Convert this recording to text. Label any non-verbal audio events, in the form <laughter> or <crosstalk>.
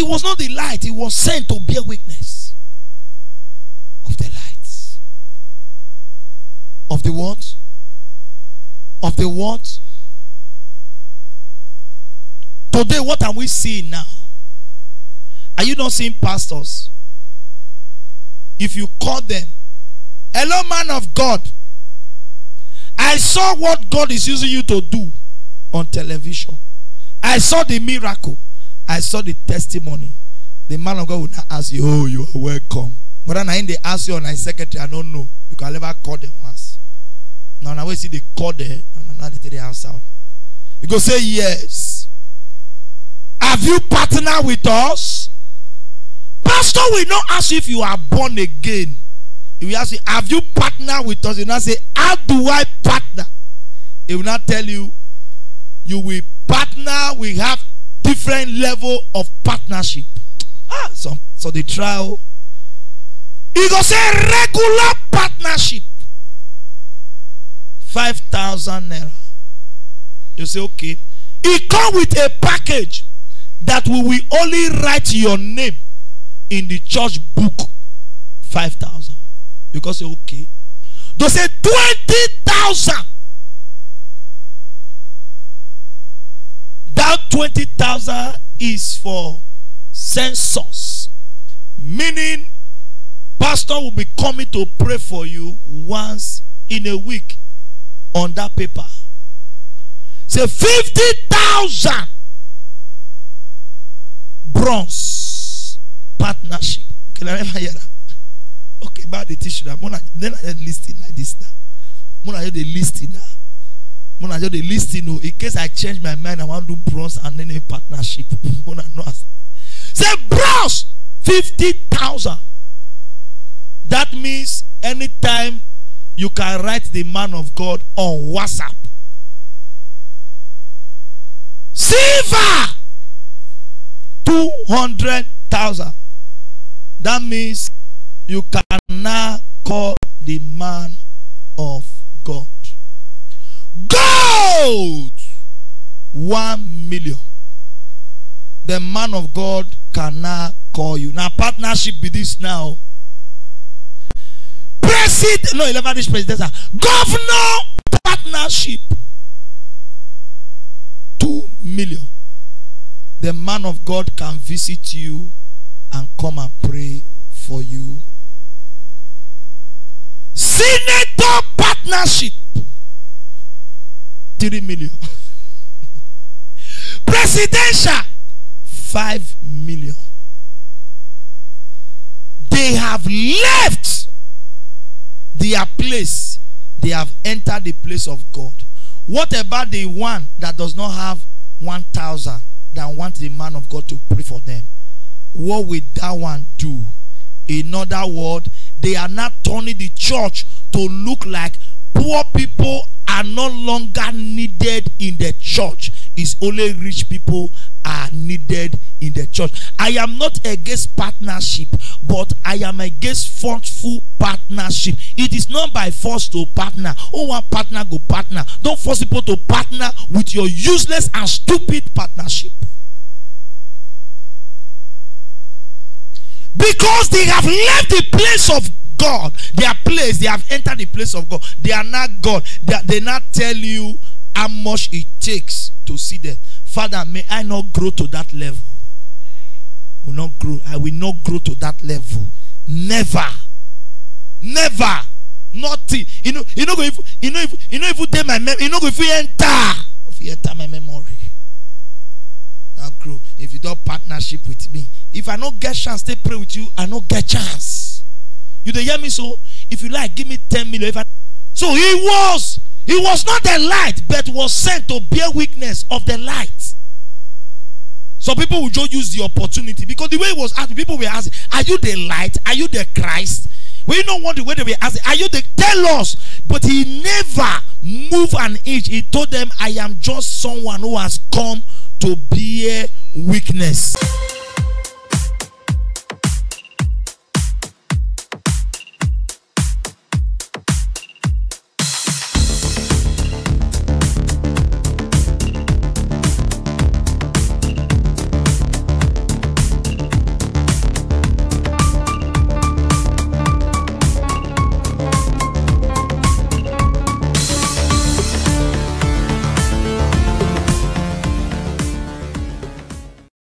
He was not the light, he was sent to bear witness of the light. Of the what? Of the what? Today, what are we seeing now? Are you not seeing pastors? If you call them, hello, man of God, I saw what God is using you to do on television. I saw the miracle. I saw the testimony. The man of God would not ask you, Oh, you are welcome. But then I they ask you on my secretary, I don't know. Because I never called them once. Now, now we see they call them. No, no, no, they answer. You go say yes. Have you partnered with us? Pastor will not ask you if you are born again. He will ask you, Have you partnered with us? Will not say, How do I partner? He will not tell you, You will partner. We have different level of partnership. Ah, so, so the trial. He go say regular partnership. 5,000 naira. You say, okay. He come with a package that we will only write your name in the church book. 5,000. You can say, okay. They say 20,000. 20,000 is for census. Meaning, pastor will be coming to pray for you once in a week on that paper. Say 50,000 bronze partnership. <laughs> Okay, about the tissue. Then I list it like this now. Mona hear the listing now. Mona hear the listing. Oh, in case I change my mind, I want to do bronze and then a partnership. <laughs> Know. Say bronze fifty thousand. That means anytime you can write the man of God on WhatsApp. Silver two hundred thousand. That means you can now call the man of. Gold one million. The man of God can now call you. Now partnership be this now. President, no, 11 this president, governor partnership. Two million. The man of God can visit you and come and pray for you. Senator partnership. Three million. <laughs> Presidential. Five million. They have left their place. They have entered the place of God. What about the one that does not have 1,000 that want the man of God to pray for them? What will that one do? In other words, they are not turning the church to look like poor people are no longer needed in the church. It's only rich people are needed in the church. I am not against partnership, but I am against forceful partnership. It is not by force to partner. Oh, one partner go partner. Don't force people to partner with your useless and stupid partnership. Because they have left the place of God. Their place, they have entered the place of God. They are not God. They, they not tell you how much it takes to see them. Father, may I not grow to that level. will not grow. I will not grow to that level. Never. Never. Nothing. You know, you know, if you know, if you know, if you my memory, you know, if you enter, if you enter my memory, I'll grow. If you don't partnership with me, if I not get chance to pray with you, I not get chance. You dey hear me so? If you like, give me 10 million. I... So he was, he was not the light, but was sent to bear witness of the light. So people will just use the opportunity because the way it was asked, people were asking, Are you the light? Are you the Christ? We don't want the way they were asking, Are you the tell us? But he never moved an inch. He told them, I am just someone who has come to bear witness.